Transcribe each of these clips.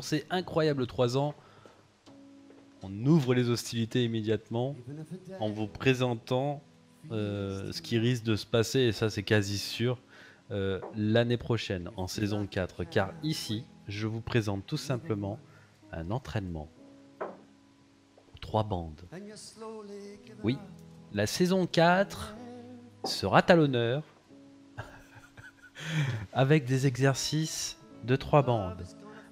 pour ces incroyables 3 ans, on ouvre les hostilités immédiatement en vous présentant euh, ce qui risque de se passer, et ça c'est quasi sûr, euh, l'année prochaine, en saison 4. Car ici, je vous présente tout simplement un entraînement. Trois bandes. Oui, la saison 4 sera à l'honneur avec des exercices de trois bandes.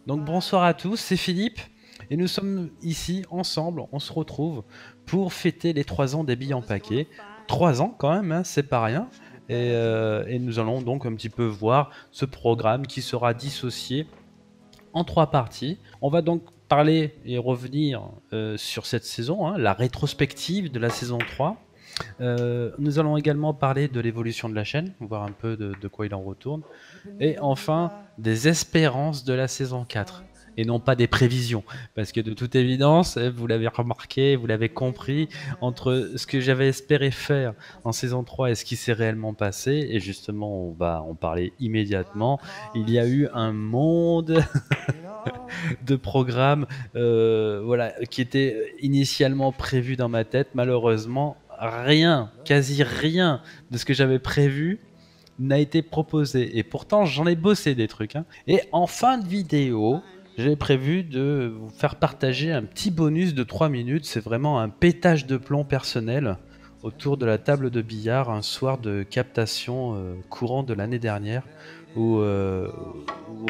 Donc bonsoir à tous, c'est Philippe et nous sommes ici ensemble, on se retrouve pour fêter les trois ans des billes en paquet. Trois ans quand même, hein, c'est pas rien. Et, euh, et, nous allons donc un petit peu voir ce programme qui sera dissocié en trois parties. On va donc parler et revenir euh, sur cette saison, hein, la rétrospective de la saison 3. Euh, nous allons également parler de l'évolution de la chaîne, voir un peu de, quoi il en retourne. Et enfin, des espérances de la saison 4 et non pas des prévisions. Parce que de toute évidence, vous l'avez remarqué, vous l'avez compris, entre ce que j'avais espéré faire en saison 3 et ce qui s'est réellement passé, et justement on va en parler immédiatement, il y a eu un monde de programmes euh, voilà, qui était initialement prévu dans ma tête. Malheureusement, rien, quasi rien de ce que j'avais prévu n'a été proposé. Et pourtant, j'en ai bossé des trucs. Hein. Et en fin de vidéo, j'ai prévu de vous faire partager un petit bonus de 3 minutes. C'est vraiment un pétage de plomb personnel autour de la table de billard un soir de captation euh, courant de l'année dernière. Où, euh,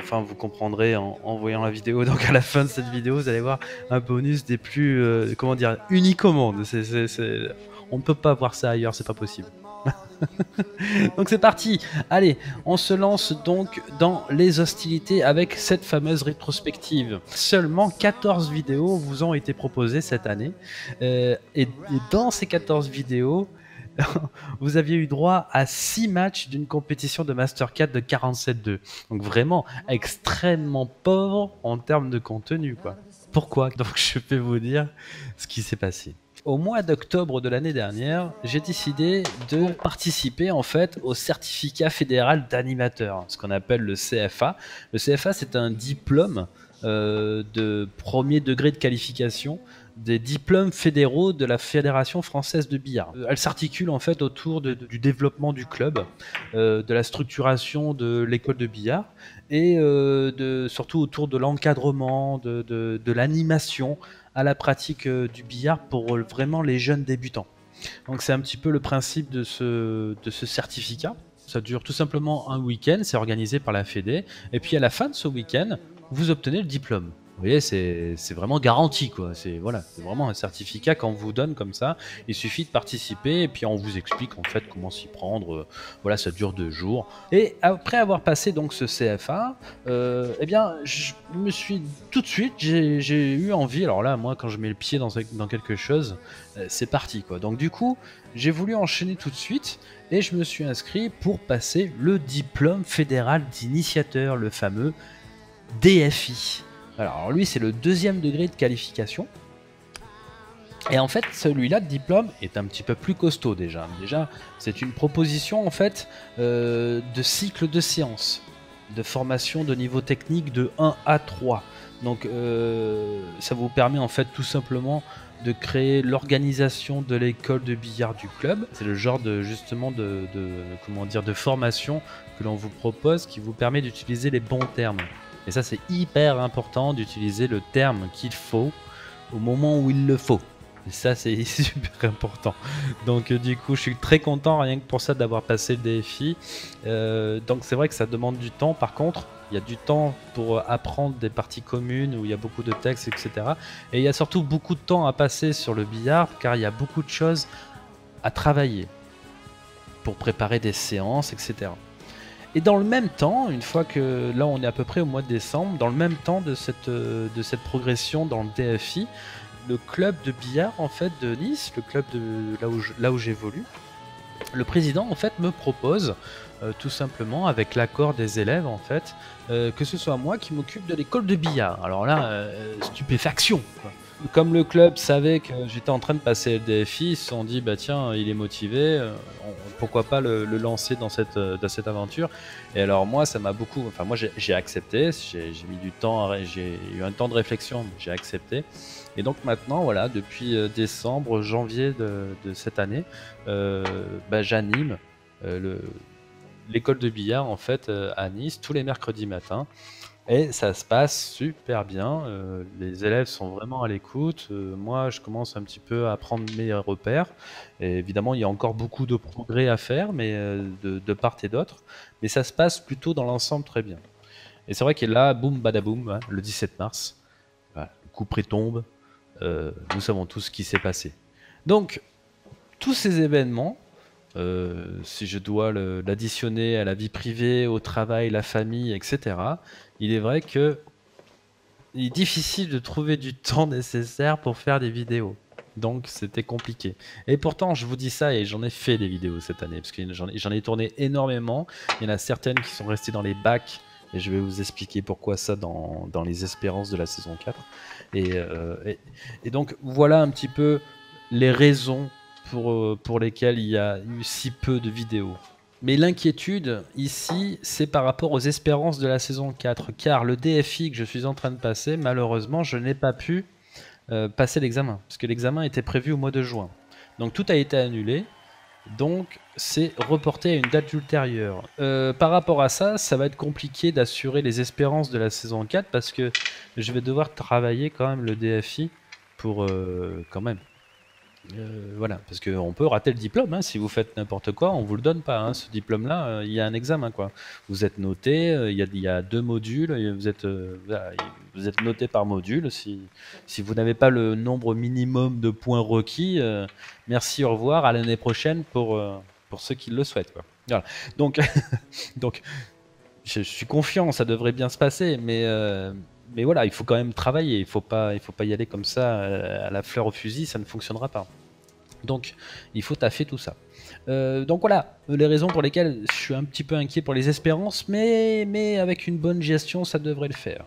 enfin, vous comprendrez en, voyant la vidéo. Donc, à la fin de cette vidéo, vous allez voir un bonus des plus, euh, comment dire, uniques au monde. C est, c est... On ne peut pas voir ça ailleurs, c'est pas possible. donc c'est parti. Allez, on se lance donc dans les hostilités avec cette fameuse rétrospective. Seulement 14 vidéos vous ont été proposées cette année. Euh, et, dans ces 14 vidéos, vous aviez eu droit à 6 matchs d'une compétition de Master 4 de 47-2. Donc vraiment extrêmement pauvre en termes de contenu. Quoi. Pourquoi? Donc je vais vous dire ce qui s'est passé au mois d'octobre de l'année dernière, j'ai décidé de participer en fait au certificat fédéral d'animateur, ce qu'on appelle le CFA. Le CFA, c'est un diplôme euh, de premier degré de qualification des diplômes fédéraux de la Fédération française de billard. Elle s'articule en fait autour du développement du club, euh, de la structuration de l'école de billard et euh, surtout autour de l'encadrement, de l'animation à la pratique euh, du billard pour euh, vraiment les jeunes débutants. Donc c'est un petit peu le principe de ce, de ce certificat. Ça dure tout simplement un week-end, c'est organisé par la Fédé, et puis à la fin de ce week-end, vous obtenez le diplôme. Vous voyez, c'est vraiment garanti, quoi. C'est voilà, vraiment un certificat qu'on vous donne comme ça. Il suffit de participer et puis on vous explique en fait comment s'y prendre. Voilà, ça dure deux jours. Et après avoir passé donc ce CFA, euh, eh bien, je me suis tout de suite, j'ai eu envie. Alors là, moi, quand je mets le pied dans, dans quelque chose, euh, c'est parti, quoi. Donc du coup, j'ai voulu enchaîner tout de suite et je me suis inscrit pour passer le diplôme fédéral d'initiateur, le fameux DFI. Alors lui, c'est le deuxième degré de qualification. Et en fait, celui-là de diplôme est un petit peu plus costaud déjà. Déjà, c'est une proposition en fait euh, de cycle de séance, de formation de niveau technique de 1 à 3. Donc, euh, ça vous permet en fait tout simplement de créer l'organisation de l'école de billard du club. C'est le genre de justement de, de comment dire de formation que l'on vous propose qui vous permet d'utiliser les bons termes. Et ça, c'est hyper important d'utiliser le terme qu'il faut au moment où il le faut. Et ça, c'est super important. Donc, euh, du coup, je suis très content rien que pour ça d'avoir passé le défi. Euh, donc, c'est vrai que ça demande du temps. Par contre, il y a du temps pour apprendre des parties communes où il y a beaucoup de textes, etc. Et il y a surtout beaucoup de temps à passer sur le billard car il y a beaucoup de choses à travailler pour préparer des séances, etc. Et dans le même temps, une fois que là on est à peu près au mois de décembre, dans le même temps de cette, de cette progression dans le DFI, le club de billard en fait de Nice, le club de là où j'évolue, le président en fait me propose euh, tout simplement avec l'accord des élèves en fait euh, que ce soit moi qui m'occupe de l'école de billard. Alors là, euh, stupéfaction. Comme le club savait que j'étais en train de passer le DFI, ils se sont dit bah tiens, il est motivé, euh, pourquoi pas le, lancer dans cette, euh, dans cette aventure. Et alors moi, ça m'a beaucoup, enfin moi j'ai accepté, j'ai mis du temps, j'ai eu un temps de réflexion, j'ai accepté. Et donc maintenant, voilà, depuis euh, décembre, janvier de, cette année, bah, j'anime l'école de billard en fait à Nice tous les mercredis matins. Et ça se passe super bien. Euh, les élèves sont vraiment à l'écoute. Euh, moi, je commence un petit peu à prendre mes repères. Et évidemment, il y a encore beaucoup de progrès à faire, euh, de, part et d'autre. Mais ça se passe plutôt dans l'ensemble très bien. Et c'est vrai que là, boum, badaboum, hein, le 17 mars, le coup près tombe. nous savons tous ce qui s'est passé. Donc, tous ces événements, si je dois l'additionner à la vie privée, au travail, la famille, etc., il est vrai que il est difficile de trouver du temps nécessaire pour faire des vidéos. Donc c'était compliqué. Et pourtant, je vous dis ça et j'en ai fait des vidéos cette année, parce que j'en ai tourné énormément. Il y en a certaines qui sont restées dans les bacs, et je vais vous expliquer pourquoi ça dans, les espérances de la saison 4. Euh, et, donc voilà un petit peu les raisons euh, pour lesquelles il y a eu si peu de vidéos. Mais l'inquiétude ici, c'est par rapport aux espérances de la saison 4, car le DFI que je suis en train de passer, malheureusement, je n'ai pas pu euh, passer l'examen, parce que l'examen était prévu au mois de juin. Donc tout a été annulé, donc c'est reporté à une date ultérieure. Euh, par rapport à ça, ça va être compliqué d'assurer les espérances de la saison 4, parce que je vais devoir travailler quand même le DFI pour euh, quand même euh, voilà, parce qu'on peut rater le diplôme, hein, si vous faites n'importe quoi, on vous le donne pas, hein, ce diplôme-là, euh, il y a un examen, quoi. Vous êtes noté, euh, il y, a, deux modules, vous êtes, vous êtes noté par module, si, si vous n'avez pas le nombre minimum de points requis, merci, au revoir, à l'année prochaine pour, pour ceux qui le souhaitent. Voilà. Donc, donc je, suis confiant, ça devrait bien se passer, mais mais voilà, il faut quand même travailler. Il faut faut pas y aller comme ça à la fleur au fusil, ça ne fonctionnera pas. Donc, il faut taffer tout ça. Euh, donc voilà, les raisons pour lesquelles je suis un petit peu inquiet pour les espérances, mais, mais avec une bonne gestion, ça devrait le faire.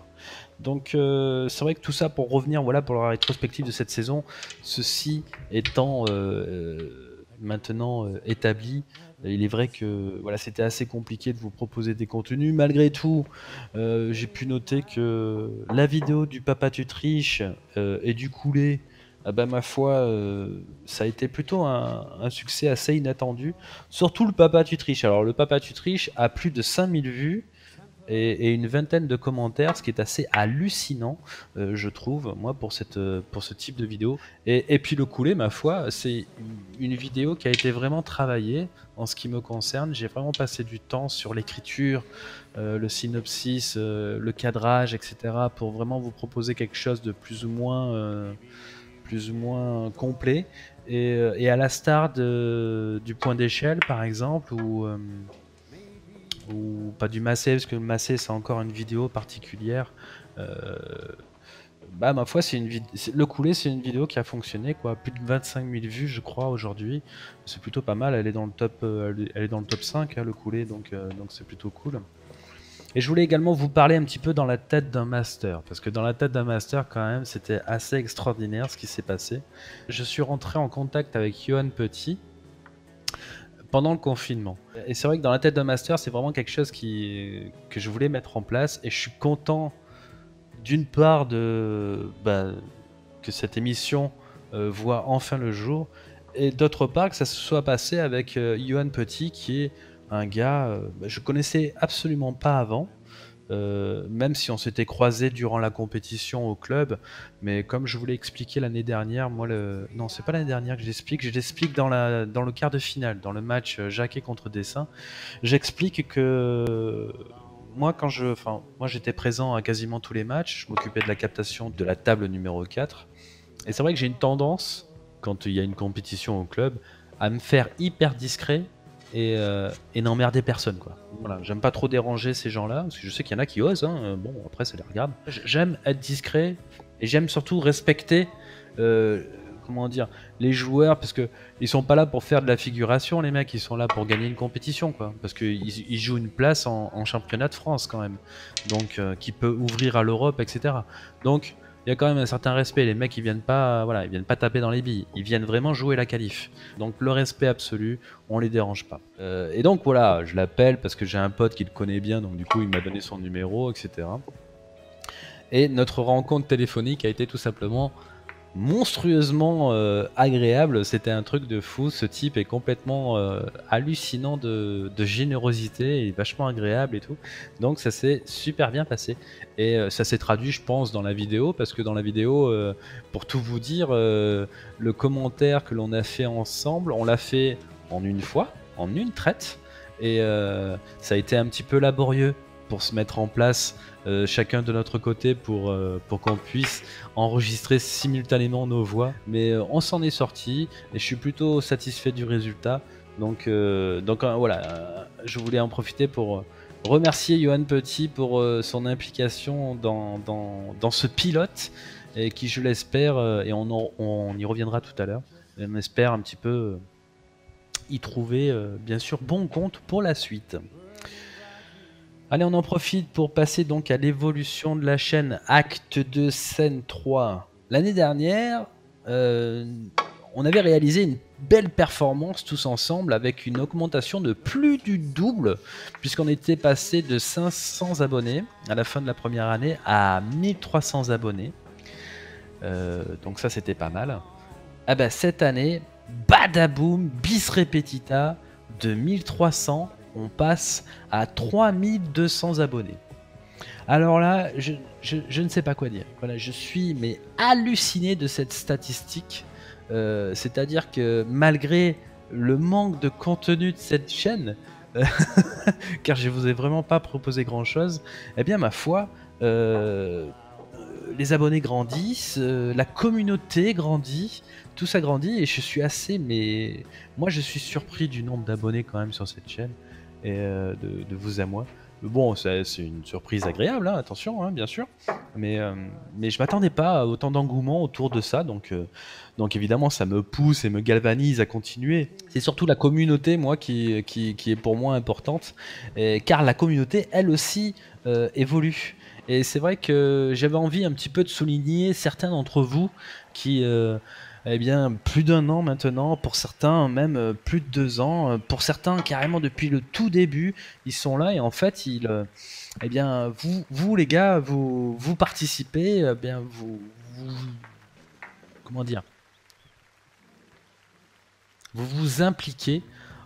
Donc euh, c'est vrai que tout ça pour revenir voilà pour la rétrospective de cette saison, ceci étant euh, maintenant établi, il est vrai que voilà, c'était assez compliqué de vous proposer des contenus. Malgré tout, j'ai pu noter que la vidéo du Papa tu triches euh, et du coulé, ah bah, ma foi, euh, ça a été plutôt un, succès assez inattendu. Surtout le Papa tu triches. Alors le Papa tu triches a plus de 5000 vues et, une vingtaine de commentaires, ce qui est assez hallucinant, euh, je trouve, moi, pour, ce type de vidéo. Et, puis le coulé, ma foi, c'est une vidéo qui a été vraiment travaillée en ce qui me concerne. J'ai vraiment passé du temps sur l'écriture, euh, le synopsis, le cadrage, etc., pour vraiment vous proposer quelque chose de plus ou moins, plus ou moins complet. Et, et à la star du point d'échelle, par exemple, où ou pas du massé, parce que le massé c'est encore une vidéo particulière. Euh, bah ma foi c'est une le coulé c'est une vidéo qui a fonctionné quoi, plus de 25 000 vues je crois aujourd'hui, c'est plutôt pas mal, elle est dans le top, euh, elle est dans le top 5 hein, le coulé donc euh, donc c'est plutôt cool. Et je voulais également vous parler un petit peu dans la tête d'un master, parce que dans la tête d'un master, quand même, c'était assez extraordinaire ce qui s'est passé. Je suis rentré en contact avec Johan Petit, pendant le confinement. Et c'est vrai que dans la tête d'un master, c'est vraiment quelque chose qui, que je voulais mettre en place et je suis content d'une part de bah, que cette émission euh, voit enfin le jour et d'autre part que ça se soit passé avec euh, Johan Petit qui est un gars euh, bah, je connaissais absolument pas avant euh, même si on s'était croisé durant la compétition au club. Mais comme je vous l'ai expliqué l'année dernière, moi le non c'est pas l'année dernière que j'explique, je l'explique dans la dans le quart de finale, dans le match euh, Jacquet contre Dessin. J'explique que moi quand je enfin moi j'étais présent à quasiment tous les matchs, je m'occupais de la captation de la table numéro 4. Et c'est vrai que j'ai une tendance quand il y a une compétition au club à me faire hyper discret et, euh, et n'emmerder personne quoi. Voilà, j'aime pas trop déranger ces gens-là, parce que je sais qu'il y en a qui osent, hein. euh, bon après ça les regarde. J'aime être discret et j'aime surtout respecter euh, comment dire les joueurs parce que ils sont pas là pour faire de la figuration les mecs, ils sont là pour gagner une compétition quoi, parce qu'ils ils jouent une place en, championnat de France quand même, donc qui peut ouvrir à l'Europe etc. Donc il y a quand même un certain respect. Les mecs, ils viennent pas, voilà, ils viennent pas taper dans les billes. Ils viennent vraiment jouer la qualif. Donc le respect absolu, on les dérange pas. Euh, et donc voilà, je l'appelle parce que j'ai un pote qui le connaît bien, donc du coup il m'a donné son numéro, etc. Et notre rencontre téléphonique a été tout simplement monstrueusement euh, agréable. C'était un truc de fou. Ce type est complètement euh, hallucinant de, générosité et vachement agréable et tout. Donc ça s'est super bien passé. Et euh, ça s'est traduit, je pense, dans la vidéo parce que dans la vidéo, pour tout vous dire, le commentaire que l'on a fait ensemble, on l'a fait en une fois, en une traite. Et ça a été un petit peu laborieux pour se mettre en place euh, chacun de notre côté pour, euh, pour qu'on puisse enregistrer simultanément nos voix. Mais euh, on s'en est sorti et je suis plutôt satisfait du résultat. Donc, donc voilà, je voulais en profiter pour remercier Johan Petit pour son implication dans, dans, dans, ce pilote et qui, je l'espère, et on, on, y reviendra tout à l'heure, on espère un petit peu y trouver, bien sûr, bon compte pour la suite. Allez, on en profite pour passer donc à l'évolution de la chaîne Acte 2, scène 3. L'année dernière, euh, on avait réalisé une belle performance tous ensemble avec une augmentation de plus du double, puisqu'on était passé de 500 abonnés à la fin de la première année à 1300 abonnés. Euh, donc ça, c'était pas mal. Ah bah, cette année, badaboum, bis repetita, de 1300 on passe à 3200 abonnés. Alors là, je, ne sais pas quoi dire. Voilà, je suis mais halluciné de cette statistique. Euh, c'est-à-dire que malgré le manque de contenu de cette chaîne, car je vous ai vraiment pas proposé grand chose, eh bien ma foi, euh, les abonnés grandissent, euh, la communauté grandit, tout ça grandit et je suis assez, mais moi je suis surpris du nombre d'abonnés quand même sur cette chaîne euh, de, vous à moi. Bon, c'est une surprise agréable, hein, attention, hein, bien sûr. Mais, euh, mais je m'attendais pas à autant d'engouement autour de ça. Donc, euh, donc évidemment, ça me pousse et me galvanise à continuer. C'est surtout la communauté, moi, qui, est pour moi importante. Car la communauté, elle aussi, évolue. Et c'est vrai que j'avais envie un petit peu de souligner certains d'entre vous qui eh bien, plus d'un an maintenant, pour certains même euh, plus de deux ans, euh, pour certains carrément depuis le tout début, ils sont là et en fait, ils, euh, eh bien, vous, vous les gars, vous, vous participez, eh bien, vous, vous, comment dire, vous vous impliquez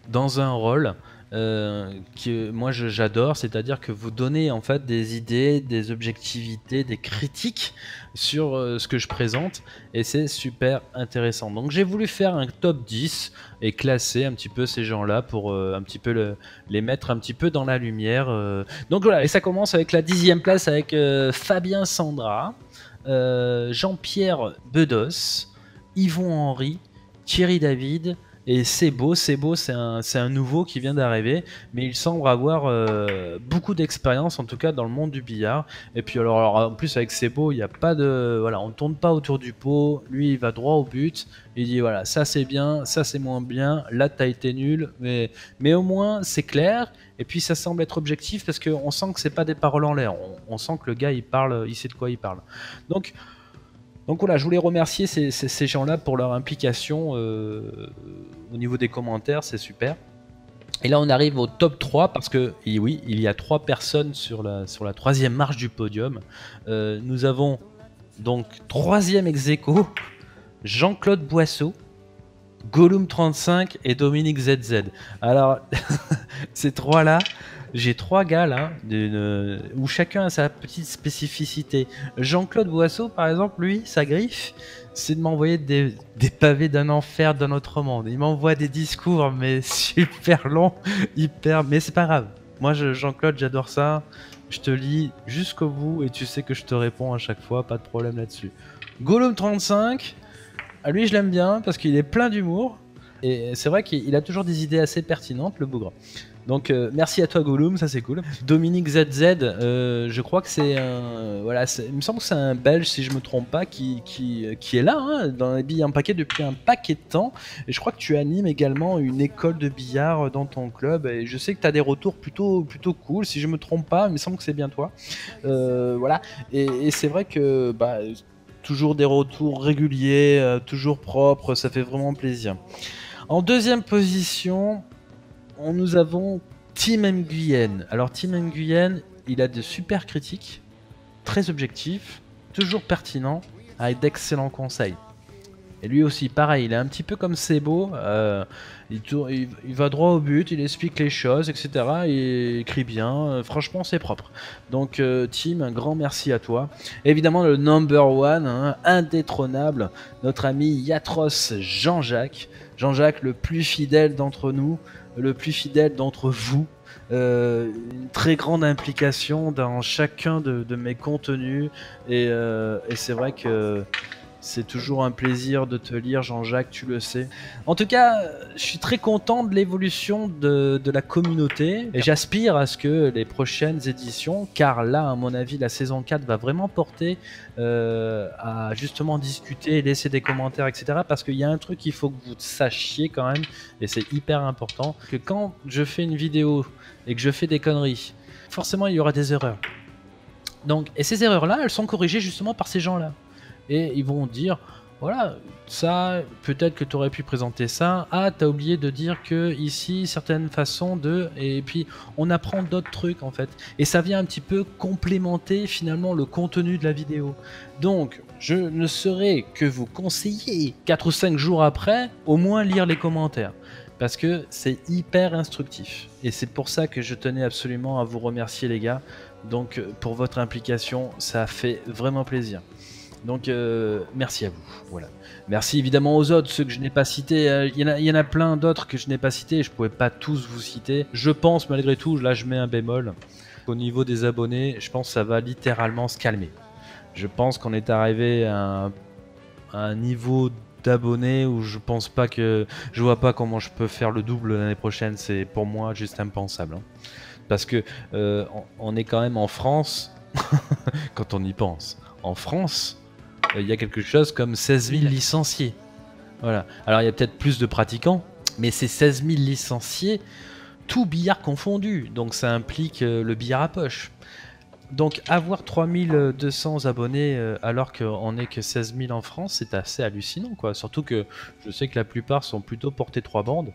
dans un rôle euh, que moi j'adore, c'est-à-dire que vous donnez en fait des idées, des objectivités, des critiques sur euh, ce que je présente et c'est super intéressant. Donc j'ai voulu faire un top 10 et classer un petit peu ces gens-là pour euh, un petit peu les mettre un petit peu dans la lumière. Donc voilà, et ça commence avec la dixième place avec Fabien Sandra, Jean-Pierre Bedos, Yvon Henry, Thierry David, et c'est beau, c'est beau, c'est un, nouveau qui vient d'arriver, mais il semble avoir euh, beaucoup d'expérience, en tout cas dans le monde du billard. Et puis alors, en plus avec beau, il n'y a pas de, voilà, on tourne pas autour du pot. Lui, il va droit au but. Il dit voilà, ça c'est bien, ça c'est moins bien. Là, t'as été nul, mais mais au moins c'est clair. Et puis ça semble être objectif parce qu'on sent que c'est pas des paroles en l'air. On, on, sent que le gars il parle, il sait de quoi il parle. Donc donc voilà, je voulais remercier ces, gens-là pour leur implication euh, au niveau des commentaires, c'est super. Et là, on arrive au top 3 parce que, oui, il y a trois personnes sur la, sur la troisième marche du podium. Euh, nous avons donc troisième ex Jean-Claude Boisseau, Gollum35 et Dominique ZZ. Alors, ces trois-là, j'ai trois gars là, où chacun a sa petite spécificité. Jean-Claude Boisseau, par exemple, lui, sa griffe, c'est de m'envoyer des, pavés d'un enfer d'un autre monde. Il m'envoie des discours, mais super longs, hyper. Mais c'est pas grave. Moi, Jean-Claude, j'adore ça. Je te lis jusqu'au bout et tu sais que je te réponds à chaque fois, pas de problème là-dessus. Gollum35, à lui je l'aime bien parce qu'il est plein d'humour. Et c'est vrai qu'il a toujours des idées assez pertinentes, le bougre. Donc euh, merci à toi Gollum, ça c'est cool. Dominique ZZ, euh, je crois que c'est un, voilà, il me semble que c'est un Belge si je me trompe pas qui, qui, qui est là hein, dans les billes en paquet depuis un paquet de temps. Et je crois que tu animes également une école de billard dans ton club. Et je sais que tu as des retours plutôt plutôt cool. Si je me trompe pas, il me semble que c'est bien toi. Euh, voilà. Et, c'est vrai que bah, toujours des retours réguliers, euh, toujours propres, ça fait vraiment plaisir. En deuxième position, on, nous avons Team Nguyen. Alors Team Nguyen, il a de super critiques, très objectifs, toujours pertinents, avec d'excellents conseils. Et lui aussi, pareil, il est un petit peu comme Sebo. Euh, il, il, va droit au but, il explique les choses, etc. Il écrit bien. Euh, franchement, c'est propre. Donc, euh, Tim, un grand merci à toi. évidemment, le number one, hein, indétrônable, notre ami Yatros Jean-Jacques. Jean-Jacques, le plus fidèle d'entre nous, le plus fidèle d'entre vous. une très grande implication dans chacun de, mes contenus et, et c'est vrai que c'est toujours un plaisir de te lire, Jean-Jacques, tu le sais. En tout cas, je suis très content de l'évolution de, la communauté et j'aspire à ce que les prochaines éditions, car là, à mon avis, la saison 4 va vraiment porter euh, à justement discuter, laisser des commentaires, etc. Parce qu'il y a un truc qu'il faut que vous sachiez quand même, et c'est hyper important, que quand je fais une vidéo et que je fais des conneries, forcément il y aura des erreurs. Donc, et ces erreurs-là, elles sont corrigées justement par ces gens-là et ils vont dire voilà, ça, peut-être que tu aurais pu présenter ça. Ah, t'as oublié de dire que ici, certaines façons de. Et puis, on apprend d'autres trucs en fait. Et ça vient un petit peu complémenter finalement le contenu de la vidéo. Donc, je ne saurais que vous conseiller, 4 ou 5 jours après, au moins lire les commentaires. Parce que c'est hyper instructif. Et c'est pour ça que je tenais absolument à vous remercier, les gars. Donc, pour votre implication, ça fait vraiment plaisir. Donc euh, merci à vous. Voilà. Merci évidemment aux autres, ceux que je n'ai pas cités. Euh, il y, en a plein d'autres que je n'ai pas cités. Je pouvais pas tous vous citer. Je pense malgré tout, là je mets un bémol. Au niveau des abonnés, je pense que ça va littéralement se calmer. Je pense qu'on est arrivé à un, niveau d'abonnés où je pense pas que je vois pas comment je peux faire le double l'année prochaine. C'est pour moi juste impensable. Hein. Parce que euh, on est quand même en France quand on y pense. En France, il y a quelque chose comme 16 000 licenciés. Voilà. Alors il y a peut-être plus de pratiquants, mais c'est 16 000 licenciés, tout billard confondu. Donc ça implique euh, le billard à poche. Donc avoir 3200 abonnés euh, alors qu'on n'est que 16 000 en France, c'est assez hallucinant. Surtout que je sais que la plupart sont plutôt portés trois bandes,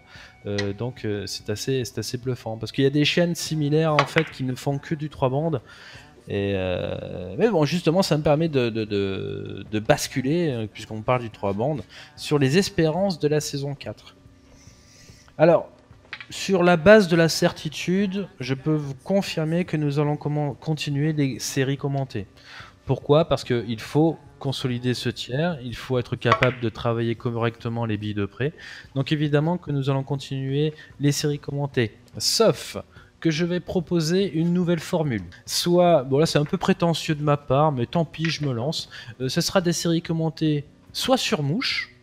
donc c'est assez, assez bluffant. Parce qu'il y a des chaînes similaires en fait qui ne font que du trois bandes euh, mais bon, justement, ça me permet de, basculer, euh, puisqu'on parle du 3 bandes, sur les espérances de la saison 4. Alors, sur la base de la certitude, je peux vous confirmer que nous allons continuer les séries commentées. Pourquoi? Parce qu'il faut consolider ce tiers, il faut être capable de travailler correctement les billes de prêt. Donc évidemment que nous allons continuer les séries commentées. Sauf que je vais proposer une nouvelle formule. Soit, bon là c'est un peu prétentieux de ma part, mais tant pis, je me lance. Euh, ce sera des séries commentées soit sur mouche,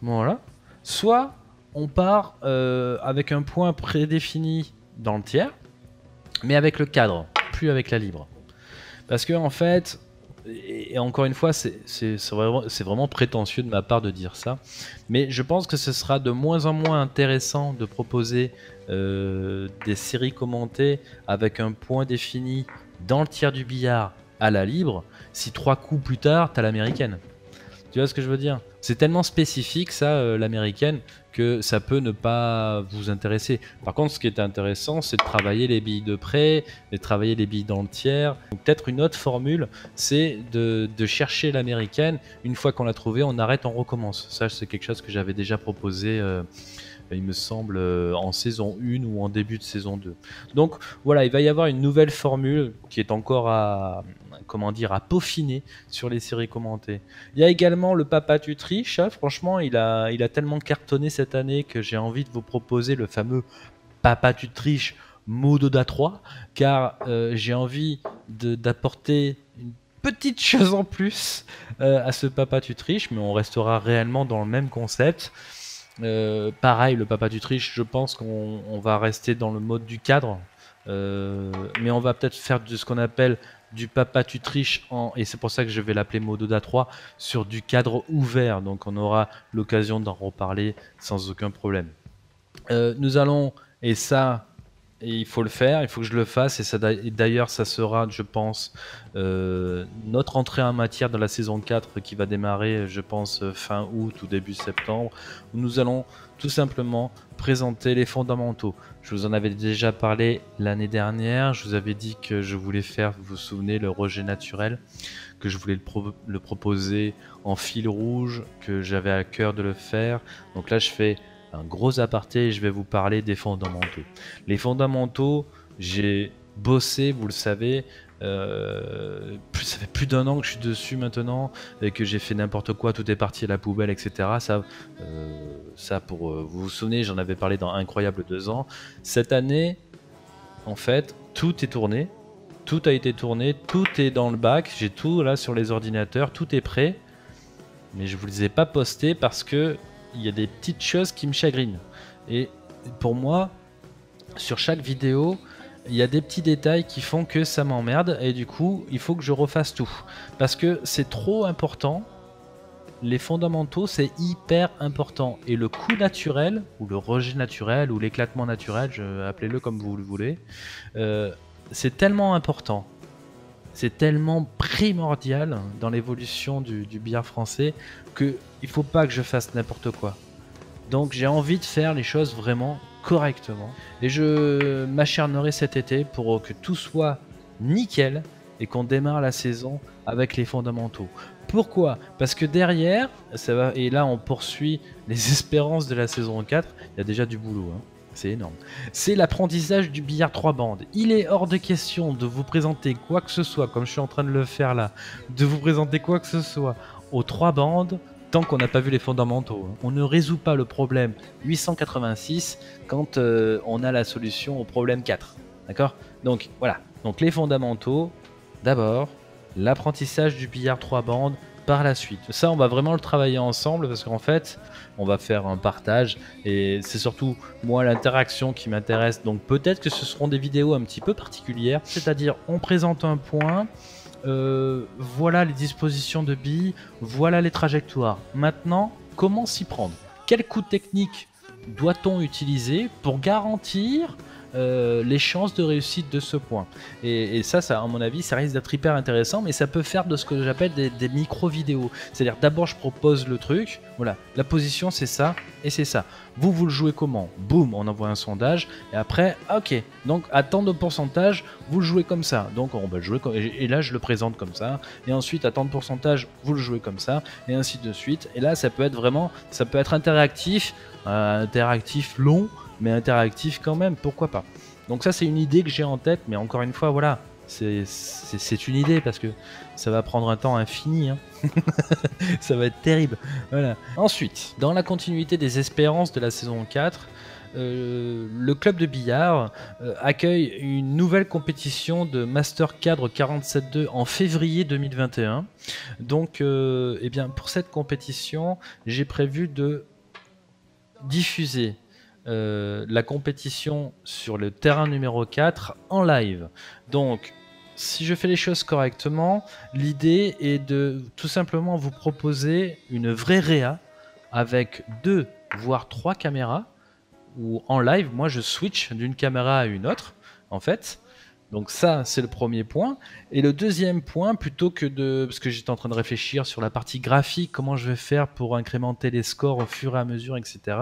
voilà, soit on part euh, avec un point prédéfini dans le tiers, mais avec le cadre, plus avec la libre. Parce que en fait, et, encore une fois, c'est vraiment, vraiment, prétentieux de ma part de dire ça, mais je pense que ce sera de moins en moins intéressant de proposer euh, des séries commentées avec un point défini dans le tiers du billard à la libre, si trois coups plus tard, t'as l'américaine. Tu vois ce que je veux dire? C'est tellement spécifique ça, euh, l'américaine, que ça peut ne pas vous intéresser. Par contre, ce qui est intéressant, c'est de travailler les billes de près, de travailler les billes dans le tiers. Peut-être une autre formule, c'est de, chercher l'américaine. Une fois qu'on l'a trouvée, on arrête, on recommence. Ça, c'est quelque chose que j'avais déjà proposé. Euh, il me semble, euh, en saison 1 ou en début de saison 2. Donc voilà, il va y avoir une nouvelle formule qui est encore à, comment dire, à peaufiner sur les séries commentées. Il y a également le Papa tu triches. Hein. franchement, il a, il a tellement cartonné cette année que j'ai envie de vous proposer le fameux Papa tu triches Mododa 3, car euh, j'ai envie d'apporter une petite chose en plus euh, à ce Papa tu triches, mais on restera réellement dans le même concept. Euh, pareil, le papa du triche, je pense qu'on va rester dans le mode du cadre. Mais on va peut-être faire de ce qu'on appelle du papa tu triches en, et c'est pour ça que je vais l'appeler Mododa 3 sur du cadre ouvert. Donc on aura l'occasion d'en reparler sans aucun problème. Euh, nous allons, et ça, il faut le faire, il faut que je le fasse. Et ça, d'ailleurs, ça sera, je pense, euh, notre entrée en matière dans la saison 4 qui va démarrer, je pense, fin août ou début septembre, où nous allons tout simplement présenter les fondamentaux. Je vous en avais déjà parlé l'année dernière. Je vous avais dit que je voulais faire, vous vous souvenez, le rejet naturel, que je voulais le, proposer en fil rouge, que j'avais à cœur de le faire. Donc là, je fais un gros aparté et je vais vous parler des fondamentaux. Les fondamentaux, j'ai bossé, vous le savez, euh, ça fait plus d'un an que je suis dessus maintenant et que j'ai fait n'importe quoi, tout est parti à la poubelle, etc. Ça, euh, ça pour euh, vous vous souvenez, j'en avais parlé dans Incroyable deux ans. Cette année, en fait, tout est tourné, tout a été tourné, tout est dans le bac, j'ai tout là sur les ordinateurs, tout est prêt, mais je vous les ai pas postés parce que il y a des petites choses qui me chagrinent. Et pour moi, sur chaque vidéo, il y a des petits détails qui font que ça m'emmerde et du coup, il faut que je refasse tout. Parce que c'est trop important. Les fondamentaux, c'est hyper important. Et le coup naturel, ou le rejet naturel, ou l'éclatement naturel, appelez-le comme vous le voulez, euh, c'est tellement important. C'est tellement primordial dans l'évolution du, du billard français que il faut pas que je fasse n'importe quoi. Donc j'ai envie de faire les choses vraiment correctement. Et je m'acharnerai cet été pour que tout soit nickel et qu'on démarre la saison avec les fondamentaux. Pourquoi? Parce que derrière, ça va, et là on poursuit les espérances de la saison 4, il y a déjà du boulot. Hein. C'est énorme. C'est l'apprentissage du billard 3 bandes. Il est hors de question de vous présenter quoi que ce soit, comme je suis en train de le faire là, de vous présenter quoi que ce soit aux 3 bandes tant qu'on n'a pas vu les fondamentaux. Hein. On ne résout pas le problème 886 quand euh, on a la solution au problème 4. D'accord? Donc voilà. Donc les fondamentaux, d'abord, l'apprentissage du billard 3 bandes par la suite. Ça, on va vraiment le travailler ensemble parce qu'en fait, on va faire un partage et c'est surtout moi l'interaction qui m'intéresse. Donc peut-être que ce seront des vidéos un petit peu particulières, c'est-à-dire on présente un point, euh, voilà les dispositions de billes, voilà les trajectoires. Maintenant, comment s'y prendre? Quel coup technique doit-on utiliser pour garantir euh, les chances de réussite de ce point. Et, ça, ça, à mon avis, ça risque d'être hyper intéressant, mais ça peut faire de ce que j'appelle des, micro-vidéos. C'est-à-dire, d'abord, je propose le truc, voilà, la position, c'est ça, et c'est ça. Vous, vous le jouez comment? Boum, on envoie un sondage, et après, ok, donc à tant de pourcentage, vous le jouez comme ça. Donc, on va le jouer, et, là, je le présente comme ça, et ensuite, à tant de pourcentage, vous le jouez comme ça, et ainsi de suite. Et là, ça peut être vraiment, ça peut être interactif, euh, interactif long, mais interactif quand même, pourquoi pas. Donc ça c'est une idée que j'ai en tête, mais encore une fois, voilà, c'est une idée parce que ça va prendre un temps infini. Hein. ça va être terrible. Voilà. Ensuite, dans la continuité des espérances de la saison 4, euh, le club de billard euh, accueille une nouvelle compétition de Master Cadre 47.2 en février 2021. Donc, euh, eh bien, pour cette compétition, j'ai prévu de diffuser euh, la compétition sur le terrain numéro 4 en live. Donc, si je fais les choses correctement, l'idée est de tout simplement vous proposer une vraie réa avec deux voire trois caméras ou en live, moi je switch d'une caméra à une autre en fait. Donc ça, c'est le premier point. Et le deuxième point, plutôt que de... Parce que j'étais en train de réfléchir sur la partie graphique, comment je vais faire pour incrémenter les scores au fur et à mesure, etc.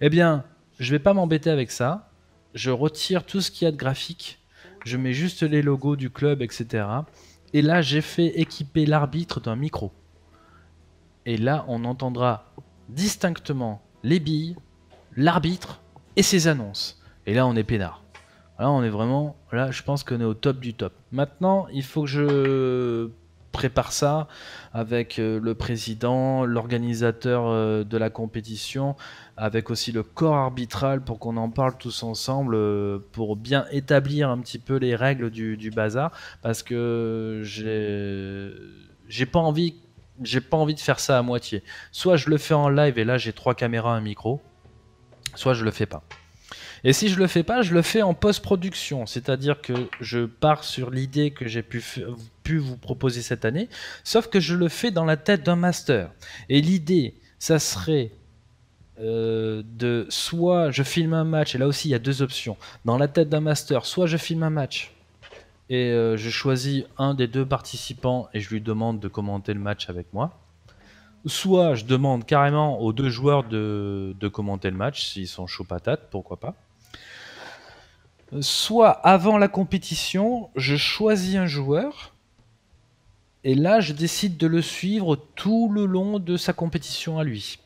Eh bien, je vais pas m'embêter avec ça. Je retire tout ce qu'il y a de graphique. Je mets juste les logos du club, etc. Et là, j'ai fait équiper l'arbitre d'un micro. Et là, on entendra distinctement les billes, l'arbitre et ses annonces. Et là, on est peinard. Là, on est vraiment. Là, je pense qu'on est au top du top. Maintenant, il faut que je prépare ça avec euh, le président, l'organisateur euh, de la compétition, avec aussi le corps arbitral pour qu'on en parle tous ensemble, euh, pour bien établir un petit peu les règles du, bazar, parce que j'ai pas envie j'ai pas envie de faire ça à moitié. Soit je le fais en live et là j'ai trois caméras, un micro, soit je le fais pas. Et si je le fais pas, je le fais en post-production, c'est-à-dire que je pars sur l'idée que j'ai pu, pu vous proposer cette année, sauf que je le fais dans la tête d'un master. Et l'idée, ça serait euh, de soit je filme un match, et là aussi il y a deux options. Dans la tête d'un master, soit je filme un match et euh, je choisis un des deux participants et je lui demande de commenter le match avec moi. Soit je demande carrément aux deux joueurs de, de commenter le match s'ils sont chauds patates, pourquoi pas. Soit avant la compétition, je choisis un joueur et là je décide de le suivre tout le long de sa compétition à lui.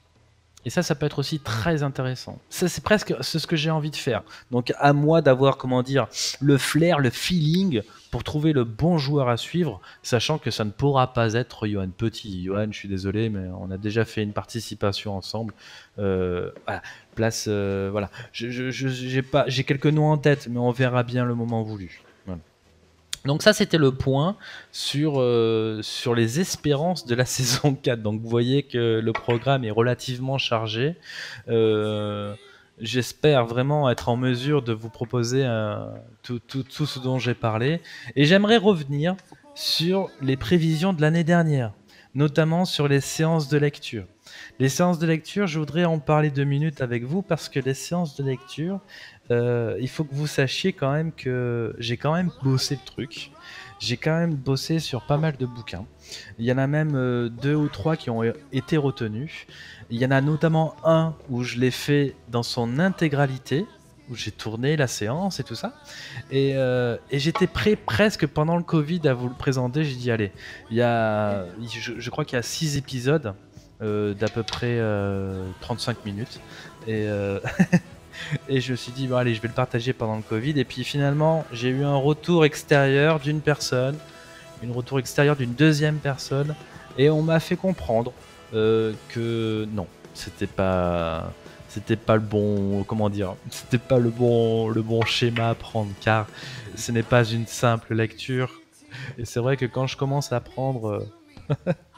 Et ça, ça peut être aussi très intéressant. Ça, c'est presque ce que j'ai envie de faire. Donc, à moi d'avoir, comment dire, le flair, le feeling pour trouver le bon joueur à suivre, sachant que ça ne pourra pas être Johan Petit. Johan, je suis désolé, mais on a déjà fait une participation ensemble. Euh, voilà, place, euh, voilà. J'ai pas, j'ai quelques noms en tête, mais on verra bien le moment voulu. Donc ça, c'était le point sur, euh, sur les espérances de la saison 4. Donc vous voyez que le programme est relativement chargé. Euh, j'espère vraiment être en mesure de vous proposer tout, tout, tout ce dont j'ai parlé. Et j'aimerais revenir sur les prévisions de l'année dernière, notamment sur les séances de lecture. Les séances de lecture, je voudrais en parler deux minutes avec vous parce que les séances de lecture, euh, il faut que vous sachiez quand même que j'ai quand même bossé le truc. J'ai quand même bossé sur pas mal de bouquins. Il y en a même euh, deux ou trois qui ont été retenus. Il y en a notamment un où je l'ai fait dans son intégralité, où j'ai tourné la séance et tout ça. Et, euh, j'étais prêt presque pendant le Covid à vous le présenter. J'ai dit allez, il y a, je, crois qu'il y a six épisodes d'à peu près 35 minutes. Et Et je me suis dit, bon, allez, je vais le partager pendant le Covid. Et puis finalement, j'ai eu un retour extérieur d'une personne, une retour extérieur d'une deuxième personne. Et on m'a fait comprendre euh, que non, c'était pas. C'était pas le bon, comment dire, c'était pas le bon, le bon schéma à prendre, car ce n'est pas une simple lecture. Et c'est vrai que quand je commence à prendre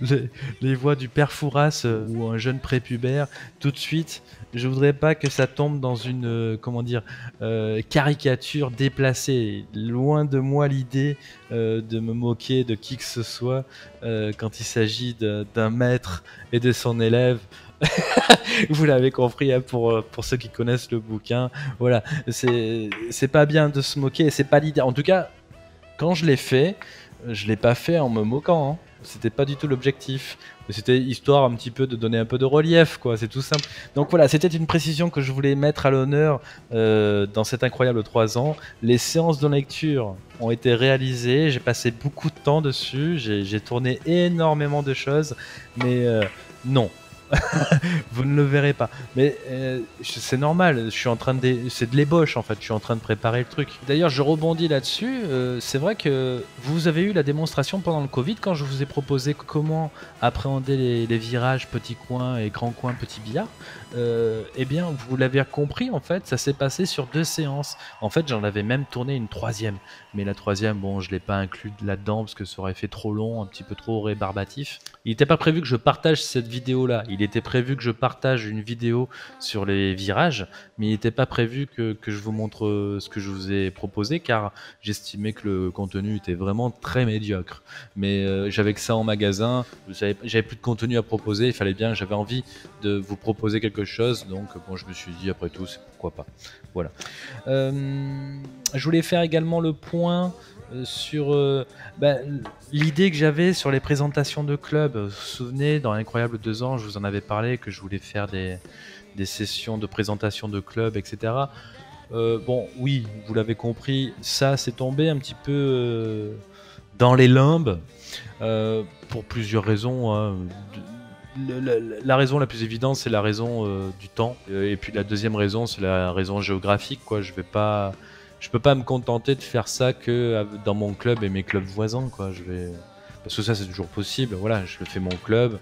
les, voix du père Fouras euh, ou un jeune prépubère, tout de suite, je voudrais pas que ça tombe dans une euh, comment dire euh, caricature déplacée. Loin de moi l'idée de me moquer de qui que ce soit quand il s'agit d'un maître et de son élève. Vous l'avez compris hein, pour, pour ceux qui connaissent le bouquin. Voilà, c'est pas bien de se moquer, c'est pas l'idée. En tout cas, quand je l'ai fait, je l'ai pas fait en me moquant. Hein. C'était pas du tout l'objectif. C'était histoire un petit peu de donner un peu de relief, quoi. C'est tout simple. Donc voilà, c'était une précision que je voulais mettre à l'honneur euh, dans cet incroyable 3 ans. Les séances de lecture ont été réalisées. J'ai passé beaucoup de temps dessus. J'ai tourné énormément de choses. Mais euh, non, vous ne le verrez pas. Mais euh, c'est normal, je suis en train de. C'est de l'ébauche en fait, je suis en train de préparer le truc. D'ailleurs, je rebondis là-dessus. Euh, c'est vrai que vous avez eu la démonstration pendant le Covid quand je vous ai proposé comment appréhender les, les virages petits coins et grands coins petits billards. Euh, eh bien, vous l'avez compris, en fait, ça s'est passé sur deux séances. En fait, j'en avais même tourné une troisième. Mais la troisième, bon, je ne l'ai pas inclus là-dedans parce que ça aurait fait trop long, un petit peu trop rébarbatif. Il n'était pas prévu que je partage cette vidéo-là. Il était prévu que je partage une vidéo sur les virages, mais il n'était pas prévu que, je vous montre euh, ce que je vous ai proposé car j'estimais que le contenu était vraiment très médiocre. Mais euh, j'avais que ça en magasin, j'avais plus de contenu à proposer, il fallait bien, j'avais envie de vous proposer quelque chose. Donc, bon, je me suis dit, après tout, c'est pourquoi pas. Voilà. Euh, je voulais faire également le point euh, sur euh, bah, l'idée que j'avais sur les présentations de clubs. Vous vous souvenez, dans Incroyable 2 ans, je vous en avais parlé que je voulais faire des, sessions de présentation de clubs, etc. bon, oui, vous l'avez compris, ça c'est tombé un petit peu dans les limbes pour plusieurs raisons. Hein la, raison la plus évidente, c'est la raison euh, du temps. Euh, et puis la deuxième raison, c'est la raison géographique. Quoi. Je vais pas, je peux pas me contenter de faire ça que dans mon club et mes clubs voisins. Quoi. Je vais, parce que ça, c'est toujours possible. Voilà, je fais mon club,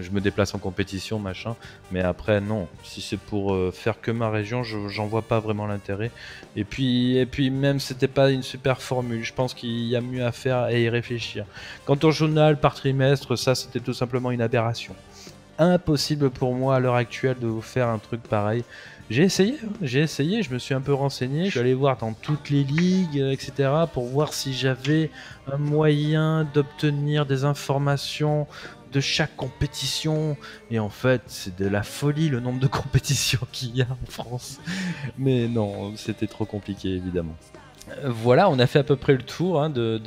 je me déplace en compétition, machin. Mais après, non. Si c'est pour euh, faire que ma région, j'en vois pas vraiment l'intérêt. Et puis, et puis même, c'était pas une super formule. Je pense qu'il y a mieux à faire et y réfléchir. Quant au journal par trimestre, ça, c'était tout simplement une aberration impossible pour moi à l'heure actuelle de vous faire un truc pareil. J'ai essayé, hein. j'ai essayé, je me suis un peu renseigné, je suis allé voir dans toutes les ligues, etc., pour voir si j'avais un moyen d'obtenir des informations de chaque compétition. Et en fait, c'est de la folie le nombre de compétitions qu'il y a en France. Mais non, c'était trop compliqué évidemment. Euh, voilà, on a fait à peu près le tour hein, de,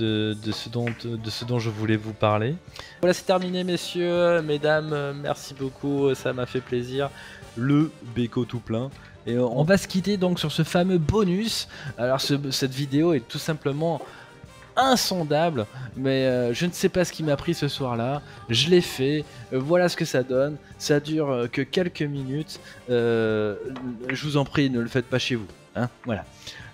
ce dont, de ce dont je voulais vous parler. Voilà, c'est terminé, messieurs, mesdames. Merci beaucoup, ça m'a fait plaisir. Le béco tout plein. Et on va se quitter donc sur ce fameux bonus. Alors, cette vidéo est tout simplement insondable, mais euh, je ne sais pas ce qui m'a pris ce soir-là. Je l'ai fait, voilà ce que ça donne. Ça dure que quelques minutes. je vous en prie, ne le faites pas chez vous. Hein voilà.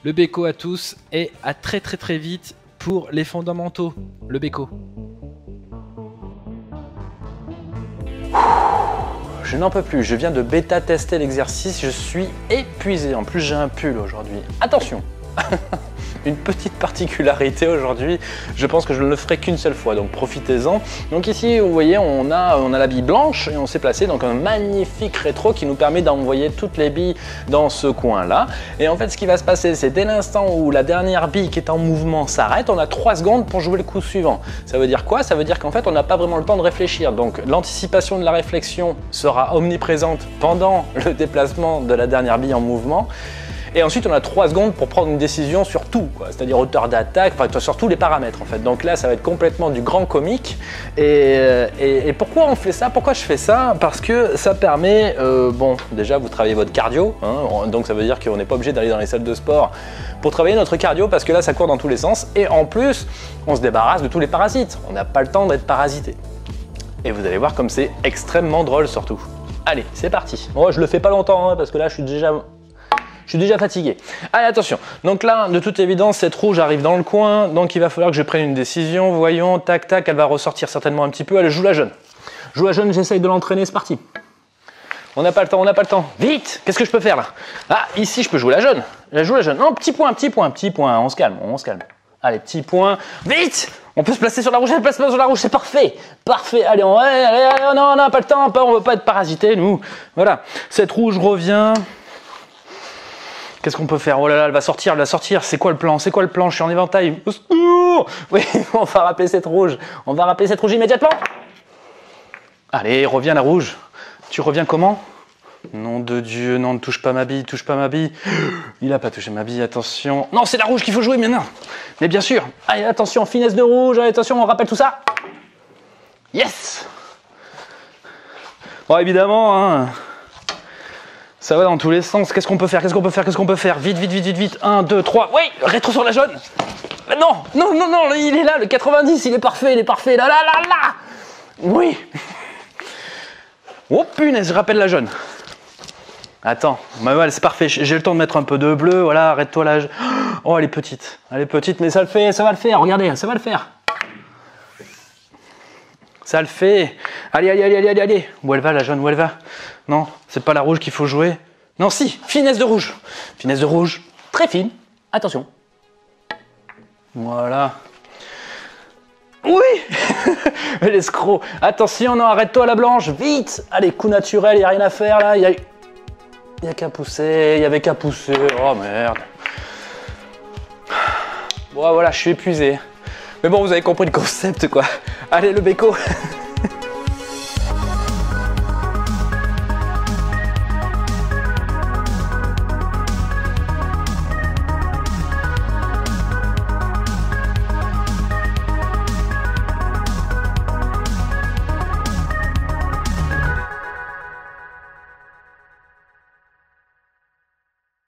Le béco à tous et à très très très vite pour les fondamentaux. Le béco. Je n'en peux plus, je viens de bêta tester l'exercice, je suis épuisé. En plus j'ai un pull aujourd'hui. Attention une petite particularité aujourd'hui. Je pense que je ne le ferai qu'une seule fois, donc profitez-en. Donc ici, vous voyez, on a, on a la bille blanche et on s'est placé donc un magnifique rétro qui nous permet d'envoyer toutes les billes dans ce coin-là. Et en fait, ce qui va se passer, c'est dès l'instant où la dernière bille qui est en mouvement s'arrête, on a 3 secondes pour jouer le coup suivant. Ça veut dire quoi? Ça veut dire qu'en fait, on n'a pas vraiment le temps de réfléchir. Donc l'anticipation de la réflexion sera omniprésente pendant le déplacement de la dernière bille en mouvement. Et ensuite, on a 3 secondes pour prendre une décision sur tout, c'est-à-dire hauteur d'attaque, enfin sur tous les paramètres en fait. Donc là, ça va être complètement du grand comique. Et, euh, pourquoi on fait ça? Pourquoi je fais ça? Parce que ça permet, euh, bon, déjà vous travaillez votre cardio, hein, donc ça veut dire qu'on n'est pas obligé d'aller dans les salles de sport pour travailler notre cardio parce que là, ça court dans tous les sens. Et en plus, on se débarrasse de tous les parasites. On n'a pas le temps d'être parasité. Et vous allez voir comme c'est extrêmement drôle surtout. Allez, c'est parti. Moi, je le fais pas longtemps hein, parce que là, je suis déjà je suis déjà fatigué. Allez, attention. Donc là, de toute évidence, cette rouge arrive dans le coin. Donc il va falloir que je prenne une décision. Voyons, tac, tac, elle va ressortir certainement un petit peu. Elle joue la jeune. Joue la jeune, j'essaye de l'entraîner, c'est parti. On n'a pas le temps, on n'a pas le temps. Vite Qu'est-ce que je peux faire là? Ah, ici, je peux jouer la jeune. Je joue la jeune. Non, petit point, petit point, petit point. On se calme, on se calme. Allez, petit point. Vite On peut se placer sur la rouge, elle place sur la rouge, c'est parfait. Parfait. Allez, on, allez, on n'a pas le temps, on ne veut pas être parasité, nous. Voilà. Cette rouge revient. Qu'est-ce qu'on peut faire? Oh là là, elle va sortir, elle va sortir. C'est quoi le plan? C'est quoi le plan? Je suis en éventail. Oui, on va rappeler cette rouge. On va rappeler cette rouge immédiatement. Allez, reviens la rouge. Tu reviens comment? Nom de Dieu, non, ne touche pas ma bille, touche pas ma bille. Il a pas touché ma bille, attention. Non, c'est la rouge qu'il faut jouer maintenant. Mais bien sûr. Allez, attention, finesse de rouge, allez, attention, on rappelle tout ça. Yes Bon, évidemment, hein, ça va dans tous les sens. Qu'est-ce qu'on peut faire? Qu'est-ce qu'on peut faire? Qu'est-ce qu'on peut faire? Vite, vite, vite, vite, vite. 1, 2, 3. Oui Rétro sur la jaune Non Non, non, non Il est là, le 90, il est parfait, il est parfait. Là, là, là, là Oui Oh punaise, je rappelle la jaune. Attends, bah voilà, c'est parfait. J'ai le temps de mettre un peu de bleu. Voilà, arrête-toi là. Oh, elle est petite. Elle est petite, mais ça le fait, ça va le faire. Regardez, ça va le faire. Ça le fait. Allez, allez, allez, allez, allez. Où elle va, la jaune? Où elle va? Non, c'est pas la rouge qu'il faut jouer. Non, si, finesse de rouge. Finesse de rouge, très fine. Attention. Voilà. Oui L'escroc. Attention, non, arrête-toi la blanche, vite Allez, coup naturel, il a rien à faire là. Il y a, qu'à pousser, il y avait qu'à pousser. Oh merde. Bon, voilà, je suis épuisé. Mais bon, vous avez compris le concept, quoi. Allez, le béco